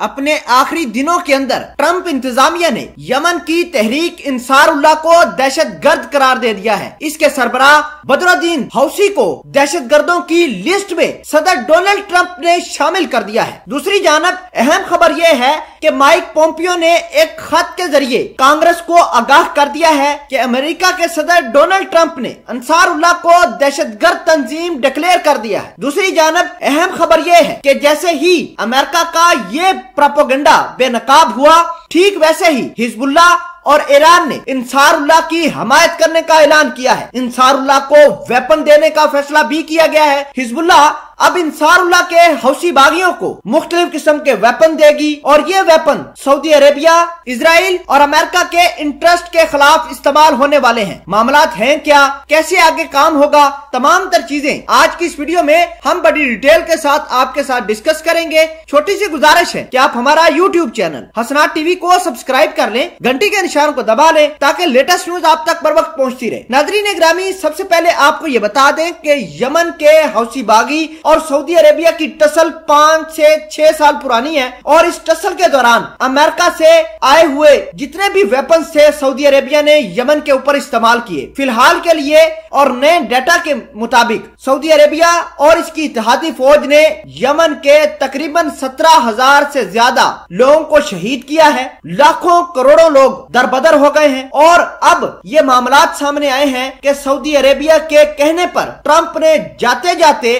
अपने आखिरी दिनों के अंदर ट्रंप इंतजामिया ने यमन की तहरीक इंसार उल्लाह को दहशत गर्द करार दे दिया है। इसके सरबरा बदरुद्दीन हौसी को दहशत गर्दों की लिस्ट में सदर डोनाल्ड ट्रंप ने शामिल कर दिया है। दूसरी जानब अहम खबर यह है कि माइक पोम्पियो ने एक खत के ज़रिए कांग्रेस को आगाह कर दिया है कि अमेरिका के सदर डोनाल्ड ट्रंप ने अंसारुल्लाह को दहशत गर्द तंजीम डिक्लेयर कर दिया है। दूसरी जानब, अहम खबर यह है कि जैसे ही अमेरिका का ये प्रोपोगंडा बेनकाब हुआ, ठीक वैसे ही हिजबुल्ला और ईरान ने इंसारुल्लाह की हमायत करने का ऐलान किया है। इंसारुल्लाह को वेपन देने का फैसला भी किया गया है। हिजबुल्लाह अब इंसारुल्लाह के हौसी बागियों को मुख्तलिफ़ किस्म के वेपन देगी और ये वेपन सऊदी अरेबिया इसराइल और अमेरिका के इंटरेस्ट के खिलाफ इस्तेमाल होने वाले हैं। मामला हैं क्या? कैसे आगे काम होगा? तमाम तर चीज़ें आज की इस वीडियो में हम बड़ी डिटेल के साथ आपके साथ डिस्कस करेंगे। छोटी सी गुजारिश है की आप हमारा यूट्यूब चैनल हसना टीवी को सब्सक्राइब कर ले, घंटी के निशान को दबा लें, ताकि लेटेस्ट न्यूज़ आप तक बर वक्त पहुँचती रहे। नाजरीन ग्रामी सबसे पहले आपको ये बता दें कि यमन के हौसी बागी और सऊदी अरेबिया की टसल पाँच से छह साल पुरानी है और इस टसल के दौरान अमेरिका से आए हुए जितने भी वेपन थे सऊदी अरेबिया ने यमन के ऊपर इस्तेमाल किए। फ़िलहाल के लिए और नए डेटा के मुताबिक सऊदी अरेबिया और इसकी इतिहादी फौज ने यमन के तकरीबन सत्रह हज़ार से ज़्यादा लोगों को शहीद किया है। लाखों करोड़ों लोग दरबदर हो गए हैं और अब ये मामला सामने आए हैं कि सऊदी अरेबिया के कहने पर ट्रंप ने जाते जाते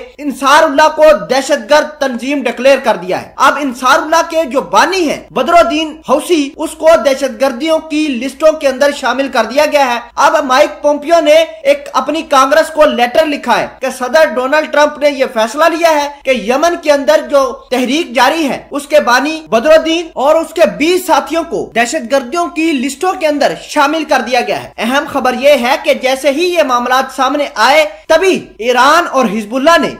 इंसारुल्लाह को दहशतगर्द तंजीम डिक्लेयर कर दिया है। अब इंसारुल्लाह के जो बानी है, बदरुद्दीन हौसी, उसको दहशतगर्दियों की लिस्टों के अंदर शामिल कर दिया गया है। अब माइक पोम्पियो ने एक अपनी कांग्रेस को लेटर लिखा है कि सदर डोनाल्ड ट्रंप ने यह फैसला लिया है कि यमन के अंदर जो तहरीक जारी है, उसके बानी बदरुद्दीन और उसके 20 साथियों को दहशत गर्दियों की लिस्टों के अंदर शामिल कर दिया गया है। अहम खबर यह है की जैसे ही ये मामला सामने आए, तभी ईरान और हिजबुल्ला ने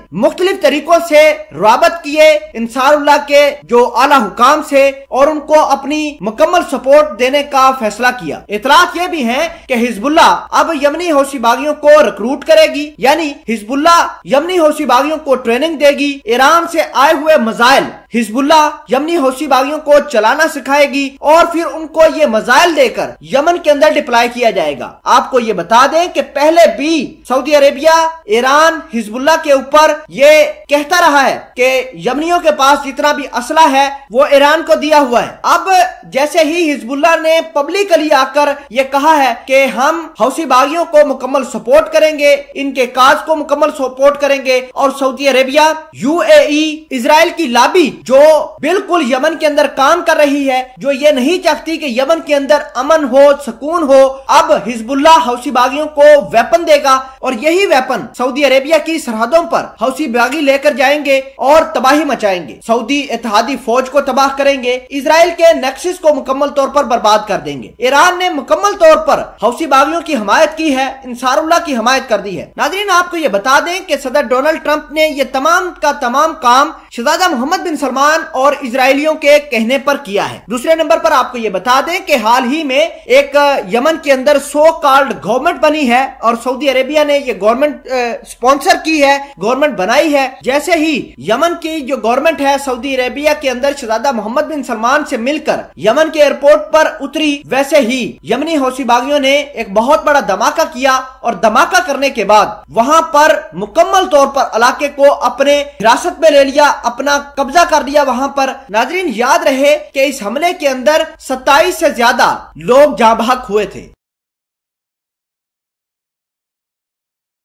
मुख्तलिफ़ तरीकों से रबत किए इंसारुल्लाह के जो आला हुकाम से और उनको अपनी मुकम्मल सपोर्ट देने का फैसला किया। इतलात ये भी है कि हिजबुल्ला अब यमनी हौसी बागियों को रिक्रूट करेगी। यानी हिजबुल्ला यमनी हौसी बागियों को ट्रेनिंग देगी। ईरान से आए हुए मजाइल हिजबुल्ला यमनी हौसी बागियों को चलाना सिखाएगी और फिर उनको ये मजाइल देकर यमन के अंदर डिप्लाई किया जाएगा। आपको ये बता दें कि पहले भी सऊदी अरेबिया, ईरान हिजबुल्ला के ऊपर ये कहता रहा है कि यमनियों के पास जितना भी असला है, वो ईरान को दिया हुआ है। अब जैसे ही हिजबुल्ला ने पब्लिकली आकर ये कहा है कि हम हौसी बागियों को मुकम्मल सपोर्ट करेंगे, इनके काज को मुकम्मल सपोर्ट करेंगे और सऊदी अरेबिया यूएई इसराइल की लाबी जो बिल्कुल यमन के अंदर काम कर रही है, जो ये नहीं चाहती कि यमन के अंदर अमन हो, सुकून हो, अब हिजबुल्ला हौसी बागियों को वेपन देगा और यही वेपन सऊदी अरेबिया की सरहदों पर हौसी बागी लेकर जाएँगे और तबाही मचाएँगे। सऊदी इतिहादी फौज को तबाह करेंगे इसराइल के नक्सिस को मुकम्मल तौर पर बर्बाद कर देंगे। ईरान ने मुकम्मल तौर पर हौसी बागियों की हमायत की है, इंसारुल्लाह की हमायत कर दी है। नाजरीन, आपको ये बता दें कि सदर डोनाल्ड ट्रंप ने ये तमाम का तमाम काम शहजादा मोहम्मद बिन सलमान और इसराइलियों के कहने पर किया है। दूसरे नंबर पर आपको ये बता दें कि हाल ही में एक यमन के अंदर सो कॉल्ड गवर्नमेंट बनी है और सऊदी अरेबिया ने ये गवर्नमेंट स्पॉन्सर की है, गवर्नमेंट बनाई है। जैसे ही यमन की जो गवर्नमेंट है सऊदी अरेबिया के अंदर शहजादा मोहम्मद बिन सलमान से मिलकर यमन के एयरपोर्ट पर उतरी, वैसे ही यमनी हौसी बागियों ने एक बहुत बड़ा धमाका किया और धमाका करने के बाद वहाँ पर मुकम्मल तौर पर इलाके को अपने हिरासत में ले लिया, अपना कब्जा कर दिया वहाँ पर। नाजरीन, याद रहे कि इस हमले के अंदर 27 से ज़्यादा लोग जाबाक हुए थे।